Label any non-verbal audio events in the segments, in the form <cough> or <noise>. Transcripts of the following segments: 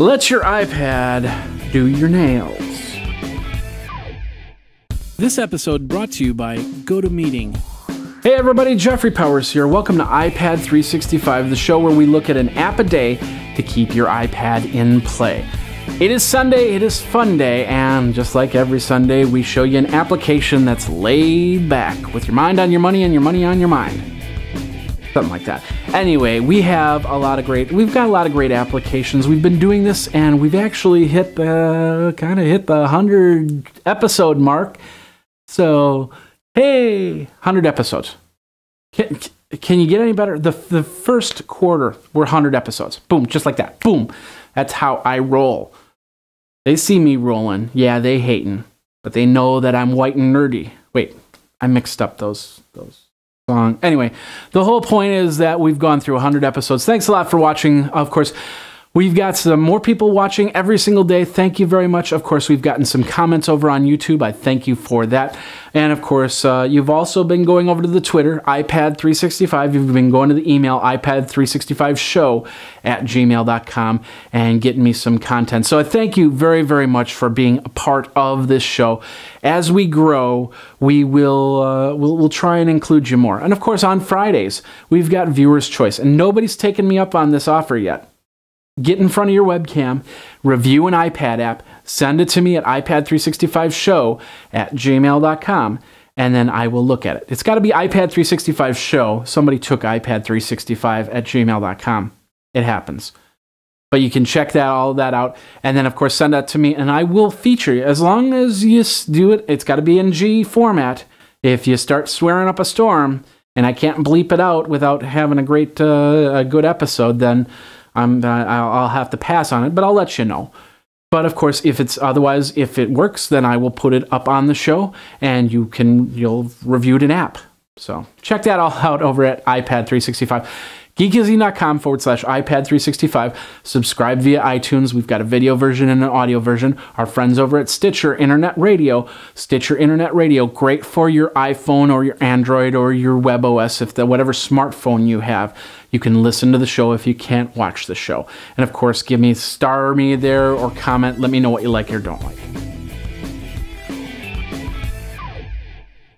Let your iPad do your nails. This episode brought to you by GoToMeeting. Hey everybody, Jeffrey Powers here. Welcome to iPad 365, the show where we look at an app a day to keep your iPad in play. It is Sunday, it is fun day, and just like every Sunday, we show you an application that's laid back with your mind on your money and your money on your mind. Something like that. Anyway, we have a lot of great, we've got a lot of great applications. We've been doing this and we've actually hit the, kind of hit the 100 episode mark. So, hey, 100 episodes. Can, can you get any better? The, the first quarter were 100 episodes. Boom, just like that. Boom. That's how I roll. They see me rolling. Yeah, they hating. But they know that I'm white and nerdy. Wait, I mixed up those those. Anyway, the whole point is that we've gone through 100 episodes. Thanks a lot for watching. Of course, We've got some more people watching every single day. Thank you very much. Of course, we've gotten some comments over on YouTube. I thank you for that. And of course, uh, you've also been going over to the Twitter, iPad365. You've been going to the email, iPad365show at gmail.com, and getting me some content. So I thank you very, very much for being a part of this show. As we grow, we will uh, we'll, we'll try and include you more. And of course, on Fridays, we've got Viewer's Choice. And nobody's taken me up on this offer yet get in front of your webcam, review an iPad app, send it to me at iPad365show at gmail.com, and then I will look at it. It's got to be iPad365show. Somebody took iPad365 at gmail.com. It happens. But you can check that all that out, and then of course send that to me, and I will feature you as long as you do it. It's got to be in G format. If you start swearing up a storm, and I can't bleep it out without having a great, uh, a good episode, then I'm, uh, I'll have to pass on it, but I'll let you know. But of course, if it's otherwise, if it works, then I will put it up on the show, and you can you'll review it an app. So check that all <laughs> out over at iPad 365 geekazine.com forward slash iPad 365. Subscribe via iTunes. We've got a video version and an audio version. Our friends over at Stitcher Internet Radio. Stitcher Internet Radio, great for your iPhone or your Android or your web OS, if the whatever smartphone you have. You can listen to the show if you can't watch the show. And of course, give me star me there or comment. Let me know what you like or don't like.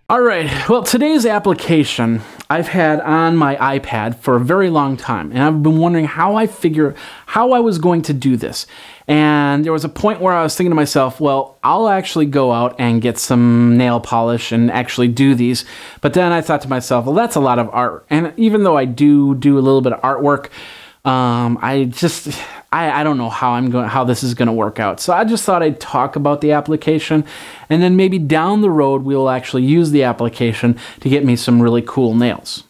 All right, well, today's application I've had on my iPad for a very long time, and I've been wondering how I figure how I was going to do this. And there was a point where I was thinking to myself, well, I'll actually go out and get some nail polish and actually do these. But then I thought to myself, well, that's a lot of art. And even though I do do a little bit of artwork, um, I just I, I don't know how I'm going how this is going to work out. So I just thought I'd talk about the application and then maybe down the road we'll actually use the application to get me some really cool nails.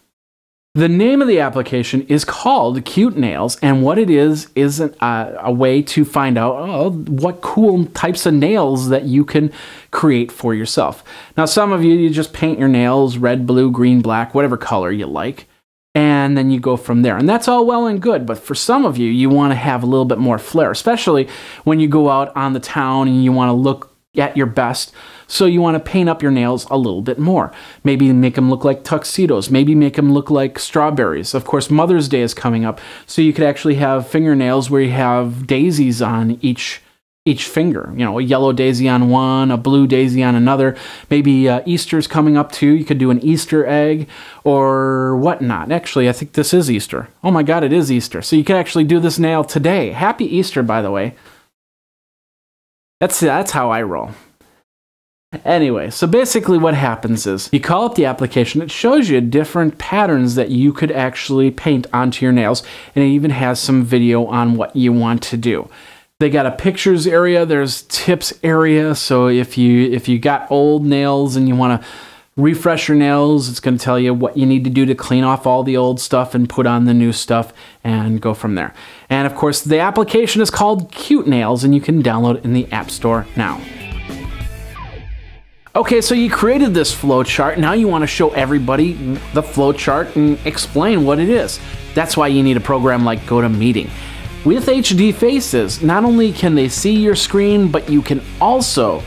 The name of the application is called Cute Nails, and what it is is an, uh, a way to find out oh, what cool types of nails that you can create for yourself. Now, some of you, you just paint your nails red, blue, green, black, whatever color you like and then you go from there. And that's all well and good, but for some of you, you want to have a little bit more flair, especially when you go out on the town and you want to look at your best. So you want to paint up your nails a little bit more. Maybe make them look like tuxedos. Maybe make them look like strawberries. Of course, Mother's Day is coming up, so you could actually have fingernails where you have daisies on each each finger. You know, a yellow daisy on one, a blue daisy on another. Maybe uh, Easter's coming up too. You could do an Easter egg or whatnot. Actually, I think this is Easter. Oh my God, it is Easter. So you could actually do this nail today. Happy Easter, by the way. That's that's how I roll. Anyway, so basically what happens is you call up the application, it shows you different patterns that you could actually paint onto your nails, and it even has some video on what you want to do. They got a pictures area, there's tips area, so if you if you got old nails and you want to refresh your nails, it's going to tell you what you need to do to clean off all the old stuff and put on the new stuff and go from there. And of course, the application is called Cute Nails and you can download it in the App Store now. Okay, so you created this flowchart. Now you want to show everybody the flowchart and explain what it is. That's why you need a program like GoToMeeting. With HD Faces, not only can they see your screen, but you can also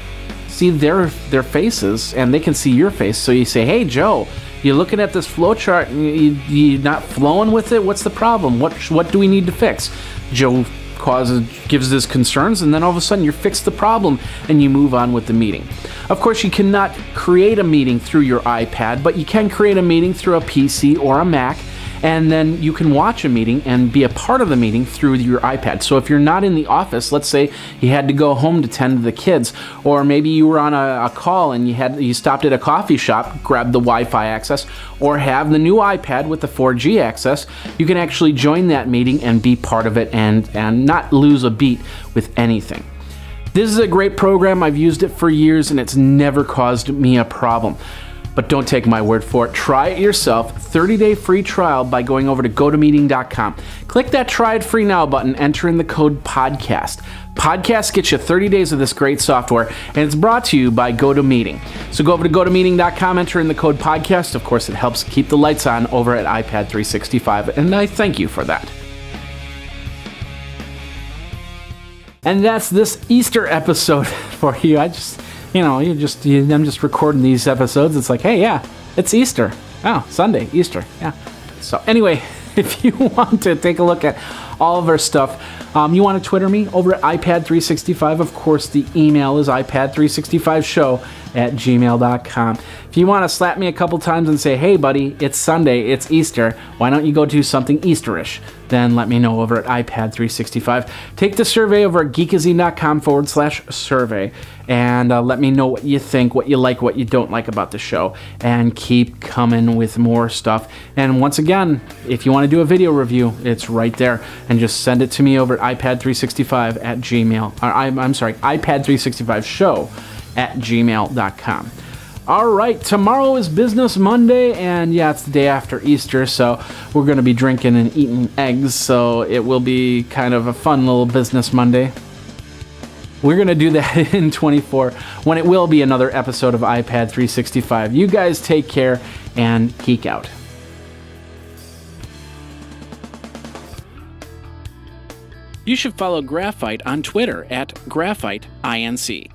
see their their faces and they can see your face. So you say, "Hey, Joe, you're looking at this flowchart and you, you're not flowing with it. What's the problem? What what do we need to fix?" Joe causes gives this concerns, and then all of a sudden you fix the problem and you move on with the meeting. Of course, you cannot create a meeting through your iPad, but you can create a meeting through a PC or a Mac and then you can watch a meeting and be a part of the meeting through your iPad. So if you're not in the office, let's say you had to go home to tend to the kids, or maybe you were on a, a call and you had you stopped at a coffee shop, grabbed the Wi-Fi access, or have the new iPad with the 4G access, you can actually join that meeting and be part of it and and not lose a beat with anything. This is a great program. I've used it for years and it's never caused me a problem. But don't take my word for it. Try it yourself. 30 day free trial by going over to gotomeeting.com. Click that try it free now button, enter in the code podcast. Podcast gets you 30 days of this great software, and it's brought to you by GoToMeeting. So go over to gotomeeting.com, enter in the code podcast. Of course, it helps keep the lights on over at iPad 365, and I thank you for that. And that's this Easter episode <laughs> for you. I just you know, you just you, I'm just recording these episodes. It's like, hey, yeah, it's Easter. Oh, Sunday, Easter. Yeah. So anyway, <laughs> if you want to take a look at all of our stuff, um, you want to Twitter me over at iPad365. Of course, the email is iPad365show at gmail.com. If you want to slap me a couple times and say, hey, buddy, it's Sunday, it's Easter, why don't you go do something Easterish? Then let me know over at iPad365. Take the survey over at geekazine.com forward slash survey and uh, let me know what you think, what you like, what you don't like about the show, and keep coming with more stuff. And once again, if you want to do a video review, it's right there, and just send it to me over at iPad365 at Gmail. Or, I'm, I'm sorry, iPad365 show at gmail.com. All right, tomorrow is Business Monday, and yeah, it's the day after Easter, so we're going to be drinking and eating eggs, so it will be kind of a fun little Business Monday. We're going to do that <laughs> in 24 when it will be another episode of iPad 365. You guys take care and geek out. You should follow Graphite on Twitter at GraphiteINC.